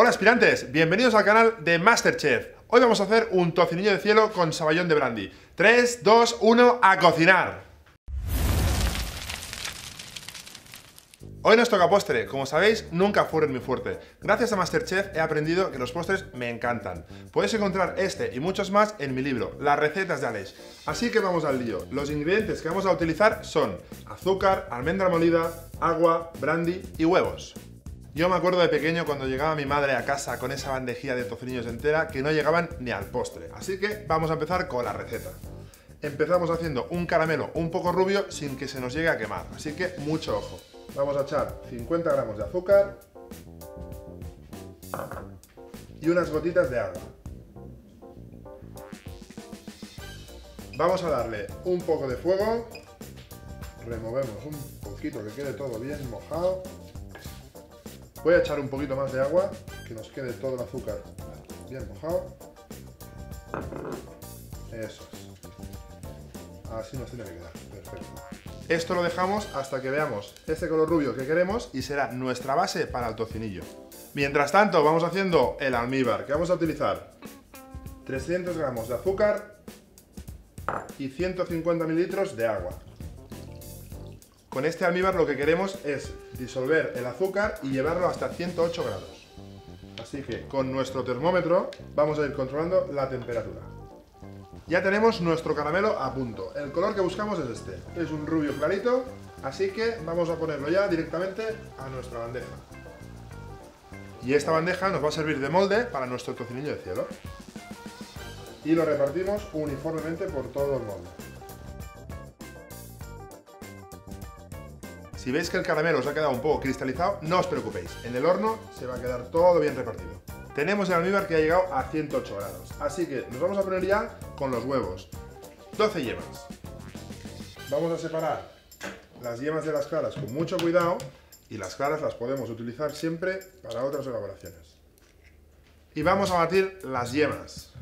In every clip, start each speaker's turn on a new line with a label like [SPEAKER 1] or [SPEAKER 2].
[SPEAKER 1] Hola aspirantes, bienvenidos al canal de Masterchef. Hoy vamos a hacer un tocinillo de cielo con saballón de brandy. 3, 2, 1, a cocinar. Hoy nos toca postre, como sabéis, nunca fueron mi fuerte. Gracias a Masterchef he aprendido que los postres me encantan. Podéis encontrar este y muchos más en mi libro, Las recetas de Aleix. Así que vamos al lío. Los ingredientes que vamos a utilizar son azúcar, almendra molida, agua, brandy y huevos. Yo me acuerdo de pequeño cuando llegaba mi madre a casa con esa bandejilla de tocinillos entera que no llegaban ni al postre. Así que vamos a empezar con la receta. Empezamos haciendo un caramelo un poco rubio sin que se nos llegue a quemar, así que mucho ojo. Vamos a echar 50 gramos de azúcar y unas gotitas de agua. Vamos a darle un poco de fuego, removemos un poquito que quede todo bien mojado. Voy a echar un poquito más de agua, que nos quede todo el azúcar bien mojado. Eso es. Así nos tiene que quedar, perfecto. Esto lo dejamos hasta que veamos ese color rubio que queremos y será nuestra base para el tocinillo. Mientras tanto, vamos haciendo el almíbar, que vamos a utilizar 300 gramos de azúcar y 150 mililitros de agua. Con este almíbar lo que queremos es disolver el azúcar y llevarlo hasta 108 grados. Así que con nuestro termómetro vamos a ir controlando la temperatura. Ya tenemos nuestro caramelo a punto. El color que buscamos es este. Es un rubio clarito, así que vamos a ponerlo ya directamente a nuestra bandeja. Y esta bandeja nos va a servir de molde para nuestro tocinillo de cielo. Y lo repartimos uniformemente por todo el molde. Si veis que el caramelo os ha quedado un poco cristalizado, no os preocupéis. En el horno se va a quedar todo bien repartido. Tenemos el almíbar que ha llegado a 108 grados. Así que nos vamos a poner ya con los huevos. 12 yemas. Vamos a separar las yemas de las claras con mucho cuidado y las claras las podemos utilizar siempre para otras elaboraciones. Y vamos a batir las yemas.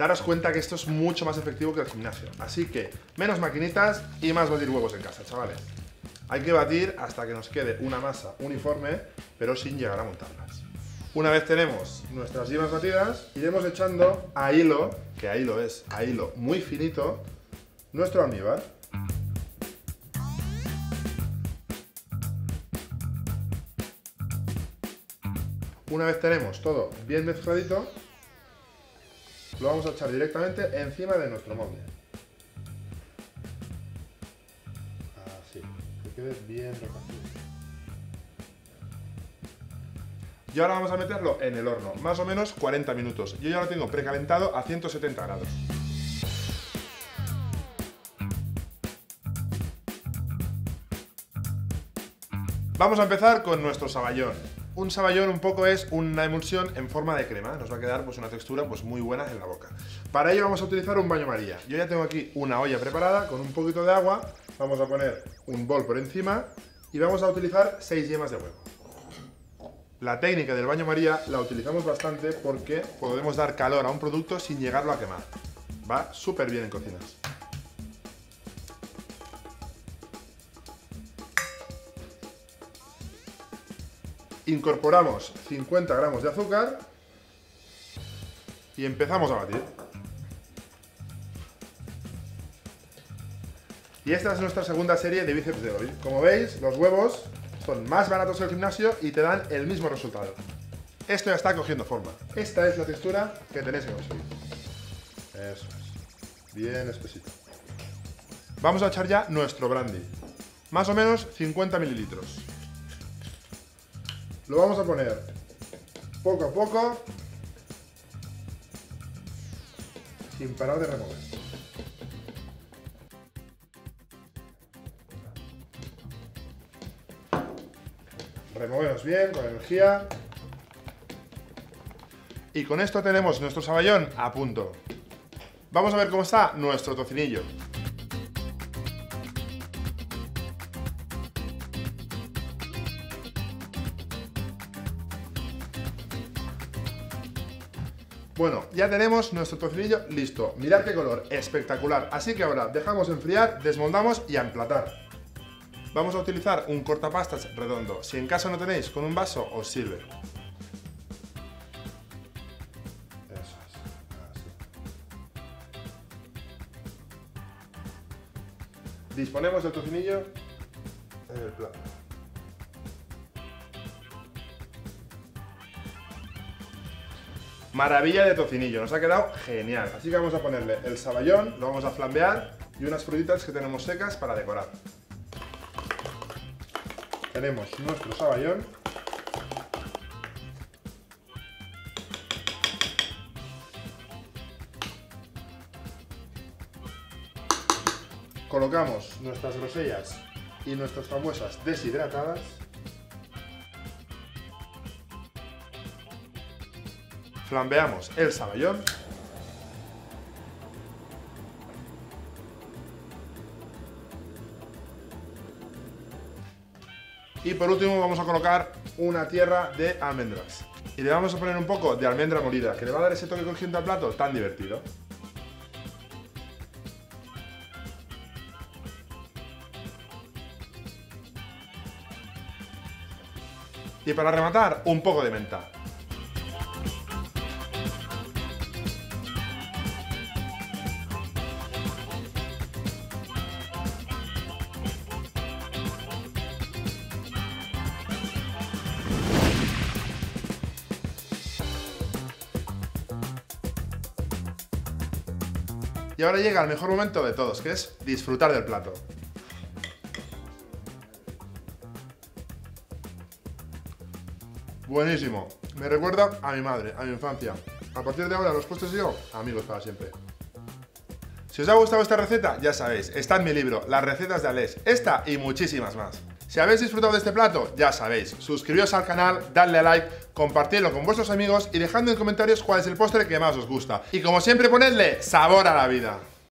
[SPEAKER 1] Daros cuenta que esto es mucho más efectivo que el gimnasio. Así que menos maquinitas y más batir huevos en casa, chavales. Hay que batir hasta que nos quede una masa uniforme, pero sin llegar a montarlas. Una vez tenemos nuestras yemas batidas, iremos echando a hilo, que a hilo es a hilo muy finito, nuestro almíbar. Una vez tenemos todo bien mezcladito, lo vamos a echar directamente encima de nuestro molde. bien Y ahora vamos a meterlo en el horno, más o menos 40 minutos. Yo ya lo tengo precalentado a 170 grados. Vamos a empezar con nuestro saballón. Un saballón un poco es una emulsión en forma de crema, nos va a quedar pues una textura pues muy buena en la boca. Para ello vamos a utilizar un baño maría. Yo ya tengo aquí una olla preparada con un poquito de agua Vamos a poner un bol por encima y vamos a utilizar 6 yemas de huevo. La técnica del baño María la utilizamos bastante porque podemos dar calor a un producto sin llegarlo a quemar. Va súper bien en cocinas. Incorporamos 50 gramos de azúcar y empezamos a batir. Y esta es nuestra segunda serie de bíceps de hoy. Como veis, los huevos son más baratos que el gimnasio y te dan el mismo resultado. Esto ya está cogiendo forma. Esta es la textura que tenéis que conseguir. Eso es. Bien espesito. Vamos a echar ya nuestro brandy. Más o menos 50 mililitros. Lo vamos a poner poco a poco sin parar de remover. Removemos bien con energía. Y con esto tenemos nuestro saballón a punto. Vamos a ver cómo está nuestro tocinillo. Bueno, ya tenemos nuestro tocinillo listo. Mirad qué color, espectacular. Así que ahora dejamos enfriar, desmoldamos y a emplatar. vamos a utilizar un cortapastas redondo. Si en casa no tenéis, con un vaso os sirve. Disponemos del tocinillo en el plato. Maravilla de tocinillo, nos ha quedado genial. Así que vamos a ponerle el saballón, lo vamos a flambear y unas frutitas que tenemos secas para decorar. Tenemos nuestro saballón. Colocamos nuestras grosellas y nuestras frambuesas deshidratadas. Flambeamos el saballón. Y por último vamos a colocar una tierra de almendras. Y le vamos a poner un poco de almendra molida, que le va a dar ese toque crujiente al plato tan divertido. Y para rematar, un poco de menta. Y ahora llega el mejor momento de todos, que es disfrutar del plato. Buenísimo. Me recuerda a mi madre, a mi infancia. A partir de ahora, los y yo, amigos para siempre. Si os ha gustado esta receta, ya sabéis, está en mi libro, Las recetas de Alés, esta y muchísimas más. Si habéis disfrutado de este plato, ya sabéis, suscribiros al canal, dadle a like, compartidlo con vuestros amigos y dejadme en comentarios cuál es el postre que más os gusta. Y como siempre, ponedle sabor a la vida.